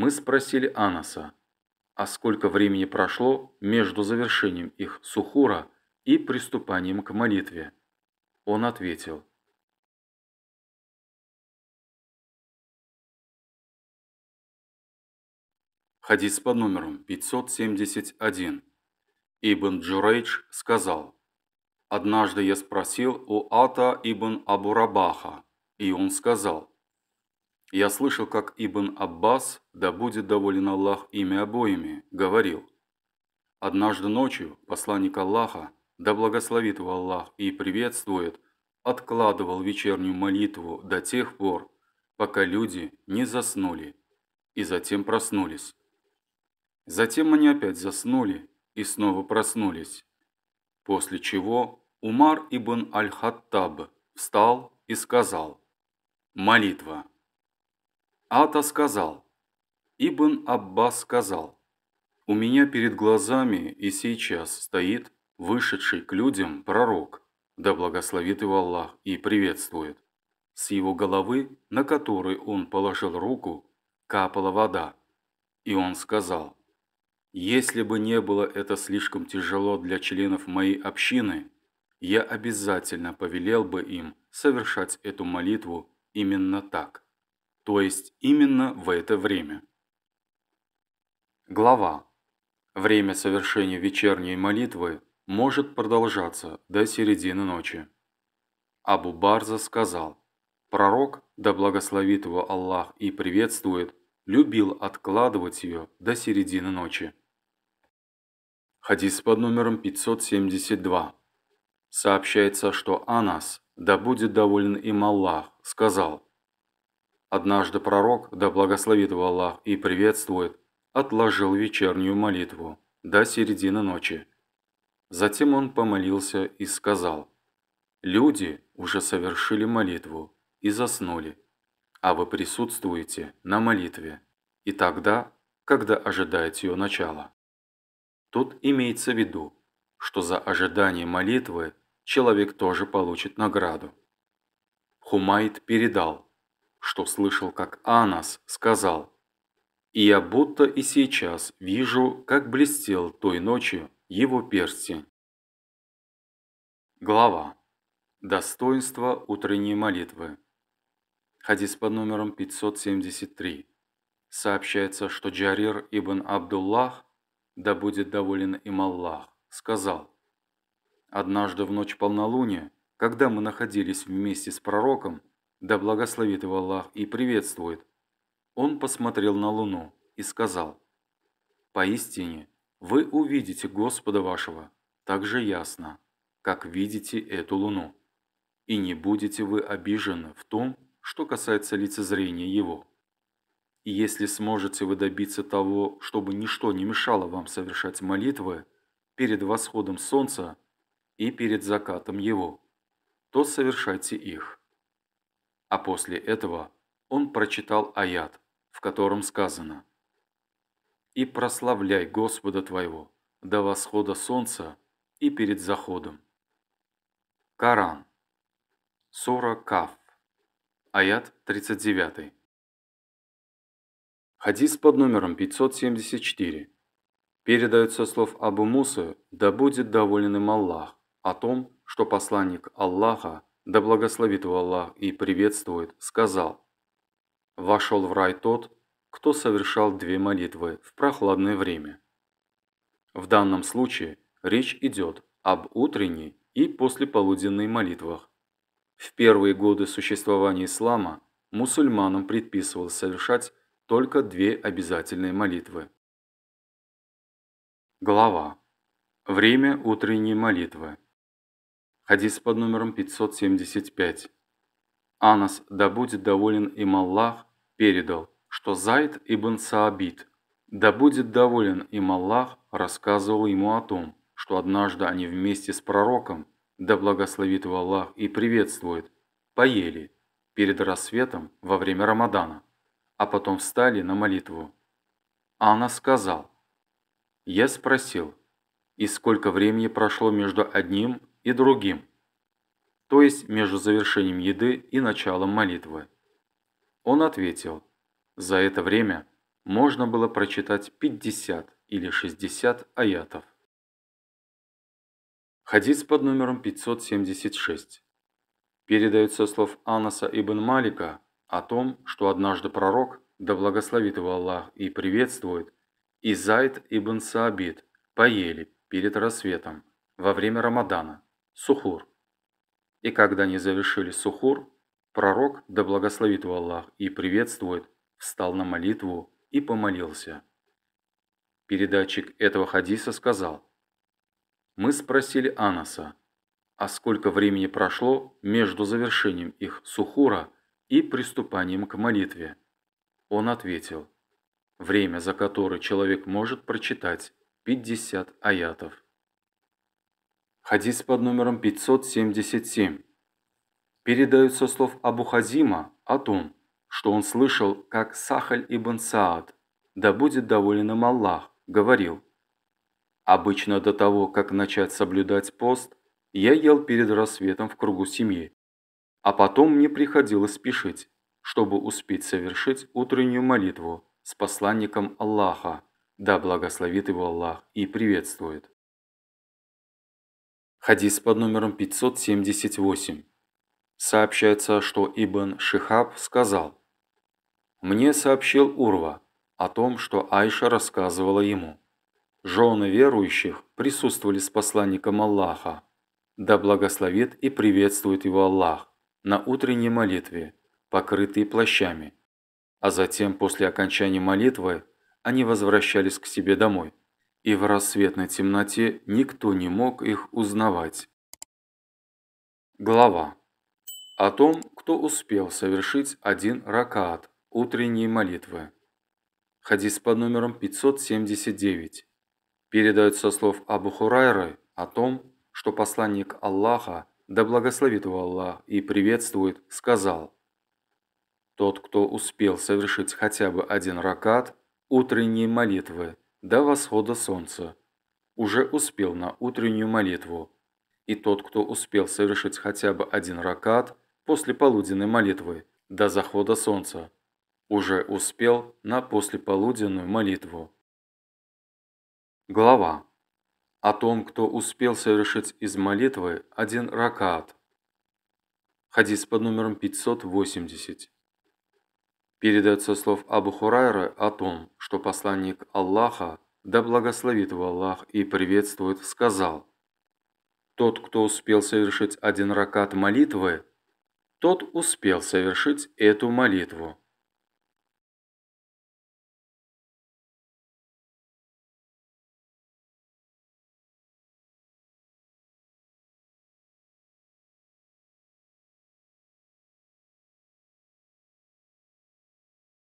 мы спросили Анаса, а сколько времени прошло между завершением их сухура и приступанием к молитве. Он ответил. Хадис под номером 571. Ибн Джурейдж сказал, «Однажды я спросил у Ата ибн Абу Рабаха, и он сказал, «Я слышал, как Ибн Аббас, да будет доволен Аллах ими обоими, говорил, Однажды ночью посланник Аллаха, да благословит его Аллах и приветствует, откладывал вечернюю молитву до тех пор, пока люди не заснули, и затем проснулись. Затем они опять заснули и снова проснулись, после чего Умар ибн Аль-Хаттаб встал и сказал «Молитва». Ата сказал, Ибн Аббас сказал, у меня перед глазами и сейчас стоит вышедший к людям пророк, да благословит его Аллах и приветствует. С его головы, на которой он положил руку, капала вода. И он сказал, «Если бы не было это слишком тяжело для членов моей общины, я обязательно повелел бы им совершать эту молитву именно так, то есть именно в это время». Глава Время совершения вечерней молитвы может продолжаться до середины ночи. Абу Барза сказал, пророк, да благословит его Аллах и приветствует, любил откладывать ее до середины ночи. Хадис под номером 572. Сообщается, что Анас, да будет доволен им Аллах, сказал, Однажды пророк, да благословит его Аллах и приветствует, отложил вечернюю молитву до середины ночи. Затем он помолился и сказал, «Люди уже совершили молитву и заснули, а вы присутствуете на молитве, и тогда, когда ожидаете ее начала». Тут имеется в виду, что за ожидание молитвы человек тоже получит награду. Хумайт передал, что слышал, как Анас сказал, и я будто и сейчас вижу, как блестел той ночью его перстень. Глава. Достоинство утренней молитвы. Хадис под номером 573. Сообщается, что Джарир ибн Абдуллах, да будет доволен им Аллах, сказал, «Однажды в ночь полнолуния, когда мы находились вместе с пророком, да благословит его Аллах и приветствует, он посмотрел на луну и сказал, «Поистине, вы увидите Господа вашего так же ясно, как видите эту луну, и не будете вы обижены в том, что касается лицезрения Его. И если сможете вы добиться того, чтобы ничто не мешало вам совершать молитвы перед восходом солнца и перед закатом его, то совершайте их». А после этого он прочитал аят, в котором сказано «И прославляй Господа твоего до восхода солнца и перед заходом». Коран. Сура Каф. Аят 39. Хадис под номером 574. Передается слов Абу Мусы «Да будет доволен им Аллах» о том, что посланник Аллаха, да благословит его Аллах и приветствует, сказал Вошел в рай тот, кто совершал две молитвы в прохладное время. В данном случае речь идет об утренней и послеполуденной молитвах. В первые годы существования ислама мусульманам предписывалось совершать только две обязательные молитвы. Глава. Время утренней молитвы. Хадис под номером 575. Анас, да будет доволен им Аллах, передал, что Зайд ибн Саабит, да будет доволен им Аллах, рассказывал ему о том, что однажды они вместе с пророком, да благословит его Аллах и приветствует, поели перед рассветом во время Рамадана, а потом встали на молитву. А она сказал, я спросил, и сколько времени прошло между одним и другим, то есть между завершением еды и началом молитвы. Он ответил, «За это время можно было прочитать 50 или 60 аятов. Хадис под номером 576. Передается слов Анаса ибн Малика о том, что однажды пророк, да благословит его Аллах и приветствует, и Зайд ибн Саабит поели перед рассветом во время Рамадана, сухур. И когда они завершили сухур, пророк, да благословит его Аллах и приветствует, встал на молитву и помолился. Передатчик этого хадиса сказал, «Мы спросили Анаса, а сколько времени прошло между завершением их сухура и приступанием к молитве?» Он ответил, «Время, за которое человек может прочитать 50 аятов». Хадис под номером 577. Передаются слов Абу Хазима о том, что он слышал, как Сахаль ибн Саад, да будет доволен им Аллах, говорил, «Обычно до того, как начать соблюдать пост, я ел перед рассветом в кругу семьи, а потом мне приходилось спешить, чтобы успеть совершить утреннюю молитву с посланником Аллаха, да благословит его Аллах и приветствует». Хадис под номером 578. Сообщается, что Ибн Шихаб сказал, «Мне сообщил Урва о том, что Айша рассказывала ему. Жены верующих присутствовали с посланником Аллаха, да благословит и приветствует его Аллах на утренней молитве, покрытые плащами. А затем, после окончания молитвы, они возвращались к себе домой и в рассветной темноте никто не мог их узнавать. Глава о том, кто успел совершить один ракаат утренней молитвы. Хадис под номером 579. Передают со слов Абу Хурайры о том, что посланник Аллаха, да благословит его Аллах и приветствует, сказал «Тот, кто успел совершить хотя бы один ракат утренней молитвы, до восхода солнца, уже успел на утреннюю молитву, и тот, кто успел совершить хотя бы один ракат после полуденной молитвы до захода солнца, уже успел на послеполуденную молитву. Глава о том, кто успел совершить из молитвы один ракат. Хадис под номером 580. Передается слов Абу Хурайра о том, что посланник Аллаха, да благословит его Аллах и приветствует, сказал «Тот, кто успел совершить один ракат молитвы, тот успел совершить эту молитву».